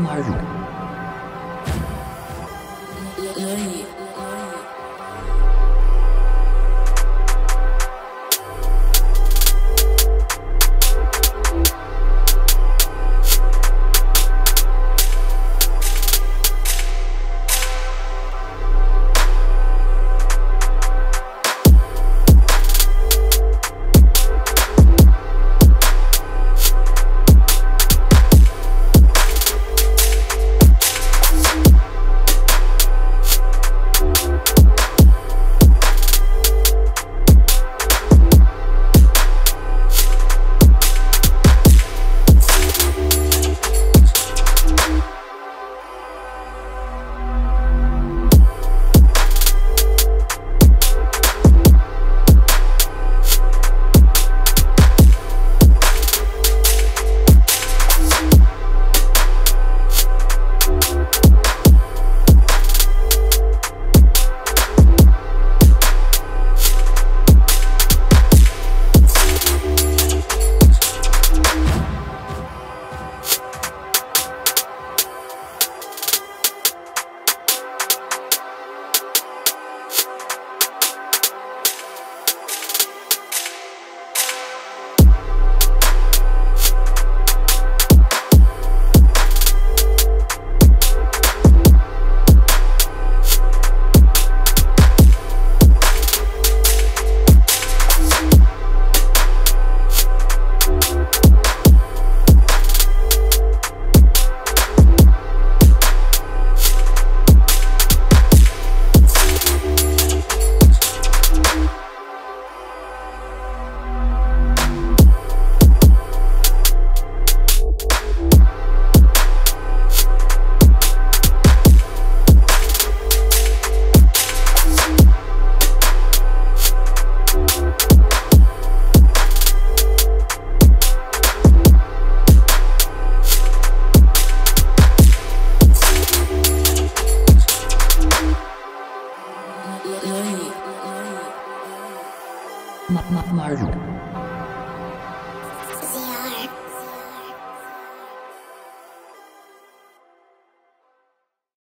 Marvel. Mario.